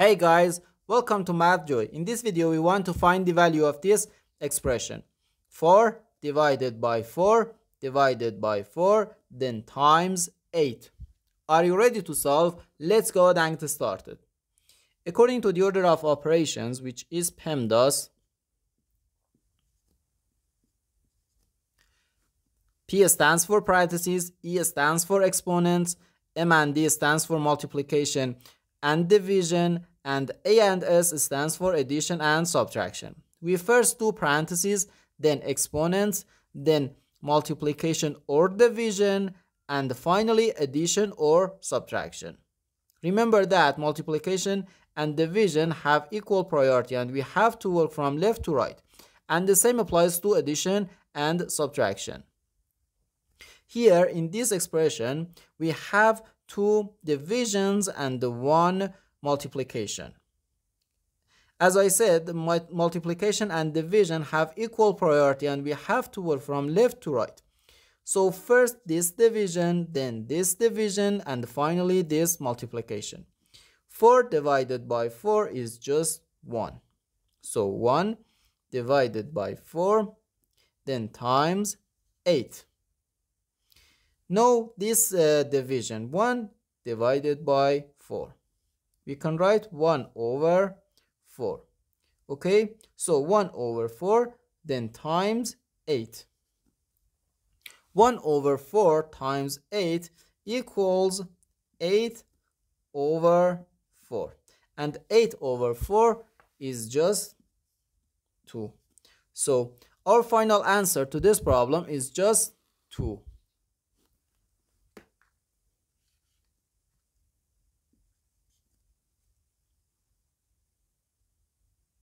Hey guys, welcome to MathJoy. In this video, we want to find the value of this expression. 4 divided by 4 divided by 4 then times 8. Are you ready to solve? Let's go ahead and get started. According to the order of operations, which is PEMDAS, P stands for parentheses, E stands for exponents, M and D stands for multiplication and division, and A and S stands for addition and subtraction. We first do parentheses, then exponents, then multiplication or division, and finally addition or subtraction. Remember that multiplication and division have equal priority and we have to work from left to right. And the same applies to addition and subtraction. Here in this expression, we have two divisions and one multiplication. As I said, multiplication and division have equal priority and we have to work from left to right. So first this division, then this division, and finally this multiplication. 4 divided by 4 is just 1. So 1 divided by 4, then times 8. Now this uh, division, 1 divided by 4. We can write 1 over 4 okay? So 1 over 4 then times 8 1 over 4 times 8 equals 8 over 4 and 8 over 4 is just 2 so our final answer to this problem is just 2